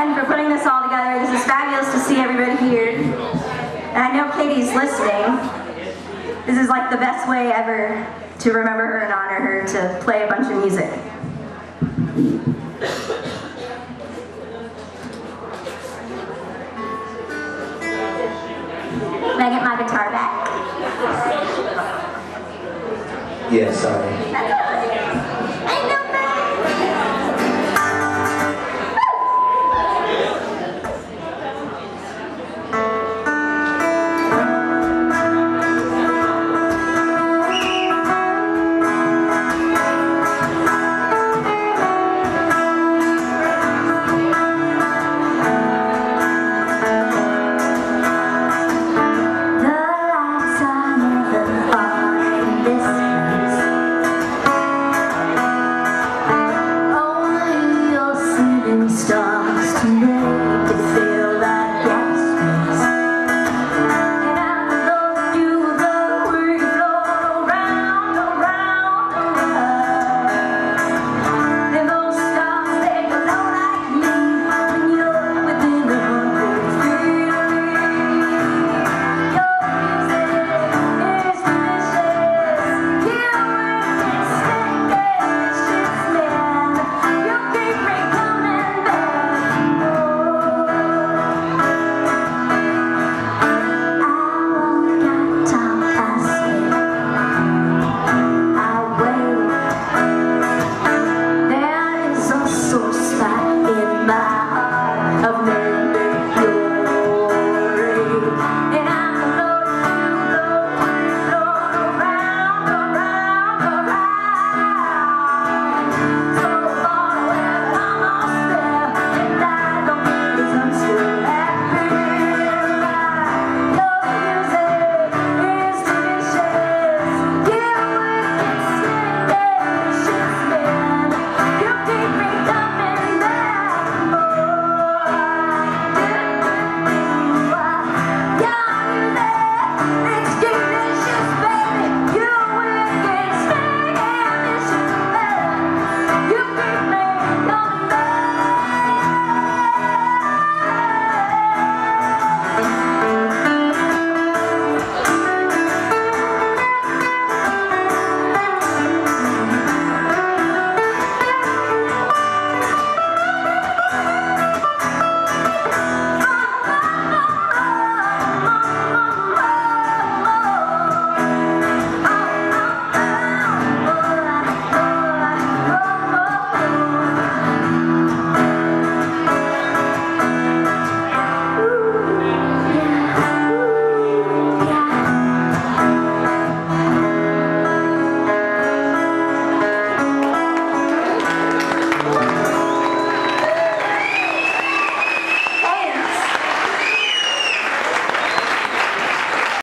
again for putting this all together. This is fabulous to see everybody here. And I know Katie's listening. This is like the best way ever to remember her and honor her to play a bunch of music. Can I get my guitar back? Yeah, sorry.